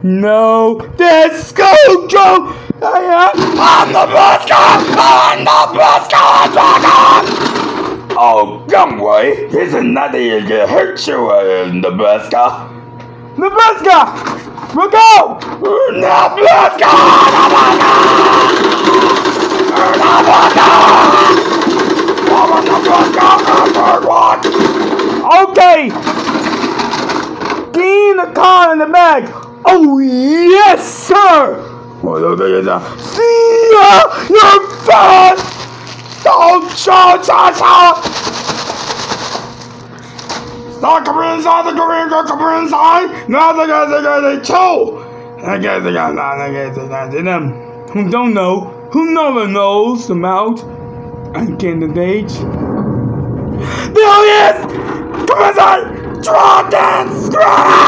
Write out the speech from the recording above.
No, that's go go. I'm the guy. I'm the best. Oh, don't worry. There's nothing to hurt you in Nebraska. Nebraska! We'll go! Nebraska! Okay! Get in the car in the bag! Oh! See ya! You're fat! Don't cha cha cha! Stop coming inside the Korean girl, come inside! Now the guys are gonna chill! I guess I got none, I guess I got them. Who don't know, who never knows about and candidates. There he is! Come inside! Draw dance! Ah!